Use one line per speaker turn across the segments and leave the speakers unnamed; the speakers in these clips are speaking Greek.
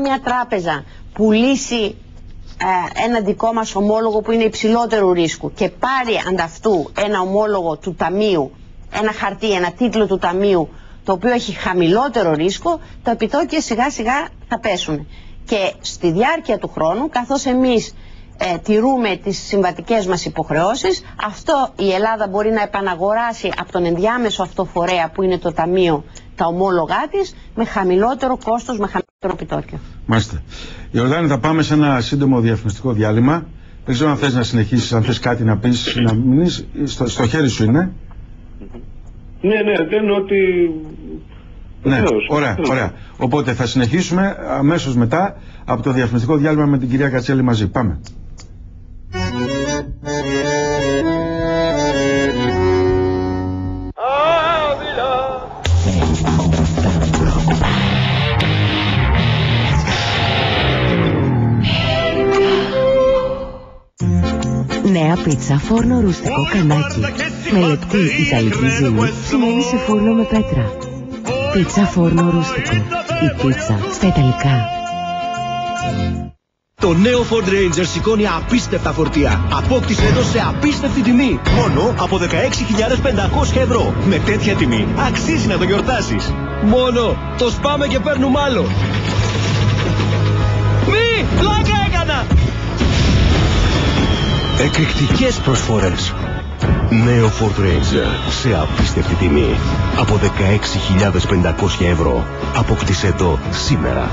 μια τράπεζα πουλήσει ε, ένα δικό μας ομόλογο που είναι υψηλότερου ρίσκου και πάρει ανταυτού ένα ομόλογο του ταμείου, ένα χαρτί, ένα τίτλο του ταμείου το οποίο έχει χαμηλότερο ρίσκο, τα επιτόκια σιγά σιγά θα πέσουν. Και στη διάρκεια του χρόνου, καθώς εμείς ε, τηρούμε τις συμβατικές μας υποχρεώσεις, αυτό η Ελλάδα μπορεί να επαναγοράσει από τον ενδιάμεσο αυτό φορέα που είναι το Ταμείο τα ομόλογά της με χαμηλότερο κόστος, με χαμηλότερο επιτόκιο.
Μάλιστα. Ιορδάνη, θα πάμε σε ένα σύντομο διαφημιστικό διάλειμμα. Δεν ξέρω αν θες να συνεχίσεις, αν θες κάτι να πεις, να μείνεις. Στο, στο χέρι σου είναι.
Ναι, ναι, δεν ότι...
Ναι,
Βεβαίως,
ωραία,
βεβαίως.
ωραία. Οπότε θα συνεχίσουμε αμέσως μετά από το διαφημιστικό διάλειμμα με την κυρία Κατσέλη μαζί. Πάμε.
Νέα πίτσα φόρνο ρουστικό κανάκι. Με λεπτή ιταλική ζύμη ψημένη σε φούρνο με πέτρα. Πίτσα φόρνο ρουστικό. Η πίτσα στα ιταλικά.
Το νέο Ford Ranger σηκώνει απίστευτα φορτία. Απόκτησε εδώ σε απίστευτη τιμή. Μόνο από 16.500 ευρώ. Με τέτοια τιμή αξίζει να το γιορτάσεις. Μόνο το σπάμε και παίρνουμε άλλο. Μη! Πλάκα έκανα! Εκρηκτικές προσφορές. Νέο Ford Ranger σε απίστευτη τιμή. Από 16.500 ευρώ. Απόκτησε το σήμερα.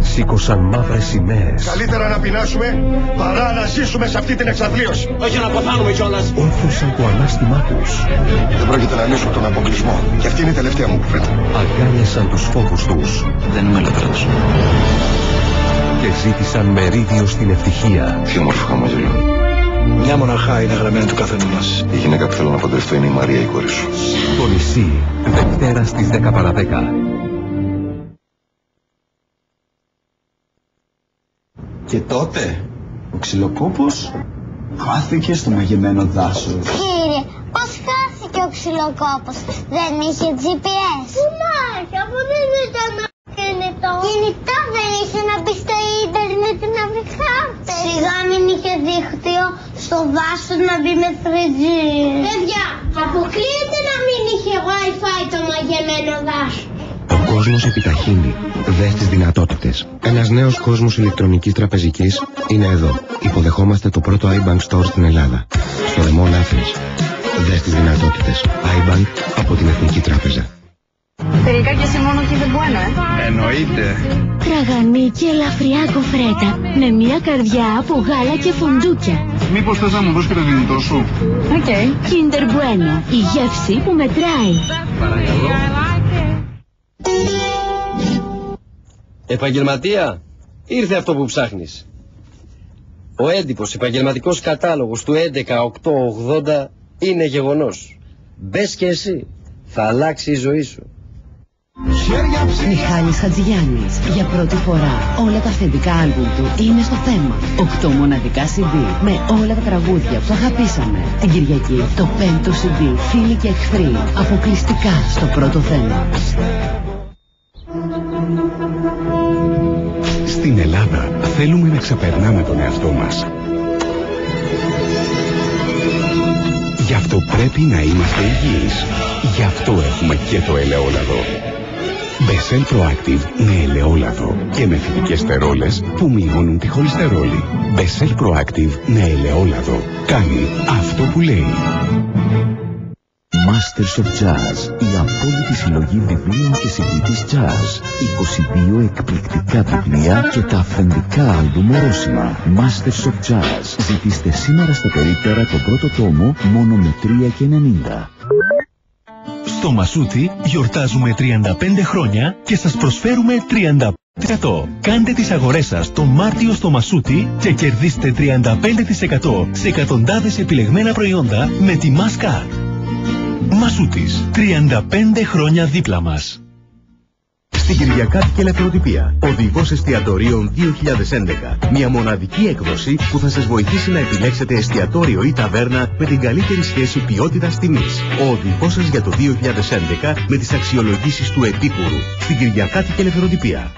Σήκωσαν μαύρες σημαίες.
Καλύτερα να πεινάσουμε παρά να ζήσουμε σε αυτή την εξαθλίωση.
Όχι να πεθάνουμε κιόλας. Όθωσαν το ανάστημά τους.
Δεν πρόκειται να λύσουμε τον αποκλεισμό. Και αυτή είναι η τελευταία μου κουβέντα.
Αγκάλιασαν τους φόβους τους.
Δεν είμαι λατρός.
Και ζήτησαν μερίδιο στην ευτυχία.
Τι όμορφο χαμόγελο.
Μια μοναχά είναι γραμμένη του καθενού μας.
Η γυναίκα που θέλω να παντρευτώ είναι η Μαρία η κόρη σου.
Το νησί. Δευτέρα στις 10 παρα 10.
Και τότε ο ξυλοκόπος χάθηκε στο μαγεμένο δάσος.
Κύριε, πώς χάθηκε ο ξυλοκόπος; Δεν είχε GPS. Πού να έχει, αφού δεν ήταν κινητό. Κινητό Σιγά μην είχε δίκτυο στο δάσος να μπει με 3G. Παιδιά, αποκλείεται να μην είχε Wi-Fi το μαγεμένο δάσος.
Ο κόσμος επιταχύνει. Δες τις δυνατότητες. Ένας νέος κόσμος ηλεκτρονικής τραπεζικής είναι εδώ. Υποδεχόμαστε το πρώτο iBank Store στην Ελλάδα. Στο Ρεμόν Athens. Δες τις δυνατότητες. iBank από την Εθνική Τράπεζα.
Τελικά και εσύ μόνο και δεν bueno, ε.
Εννοείται.
Τραγανή και ελαφριά κοφρέτα με μια καρδιά από γάλα και φουντούκια.
Μήπως θες να μου δώσεις και το κινητό σου;
OK.
Kinder Bueno, η γεύση που μετράει.
Επαγγελματία, ήρθε αυτό που ψάχνεις. Ο έντυπος επαγγελματικός κατάλογος του 11.880 είναι γεγονός. Μπες και εσύ, θα αλλάξει η ζωή σου.
Μιχάλης Χατζηγιάννης. Για πρώτη φορά όλα τα αυθεντικά άλμπουμ του είναι στο θέμα. Οκτώ μοναδικά CD με όλα τα τραγούδια που αγαπήσαμε. Την Κυριακή το πέμπτο CD Φίλοι και εχθροί. Αποκλειστικά στο πρώτο θέμα.
Στην Ελλάδα θέλουμε να ξεπερνάμε τον εαυτό μας. Γι' αυτό πρέπει να είμαστε υγιείς. Γι' αυτό έχουμε και το ελαιόλαδο. Μπεσέλ Proactive με ελαιόλαδο και με φυτικές στερόλες που μειώνουν τη χολυστερόλη. Μπεσέλ Proactive με ελαιόλαδο. Κάνει αυτό που λέει.
Masters of Jazz, η απόλυτη συλλογή βιβλίων και συγκριτής jazz. 22 εκπληκτικά βιβλία και τα αυθεντικά άλμπουμ ορόσημα. Masters of Jazz. Ζητήστε σήμερα στα περίπτερα το πρώτο τόμο μόνο με 3,90.
Στο Μασούτι γιορτάζουμε 35 χρόνια και σας προσφέρουμε 35%. Κάντε τις αγορές σας το Μάρτιο στο Μασούτι και κερδίστε 35% σε εκατοντάδες επιλεγμένα προϊόντα με τη Μάσκα. Μασούτης, 35 χρόνια δίπλα μας.
Στην Κυριακάτικη Ελευθεροτυπία. Οδηγός εστιατορίων 2011. Μια μοναδική έκδοση που θα σας βοηθήσει να επιλέξετε εστιατόριο ή ταβέρνα με την καλύτερη σχέση ποιότητας τιμής. Ο οδηγός σας για το 2011 με τις αξιολογήσεις του Επίκουρου στην Κυριακάτικη Ελευθεροτυπία.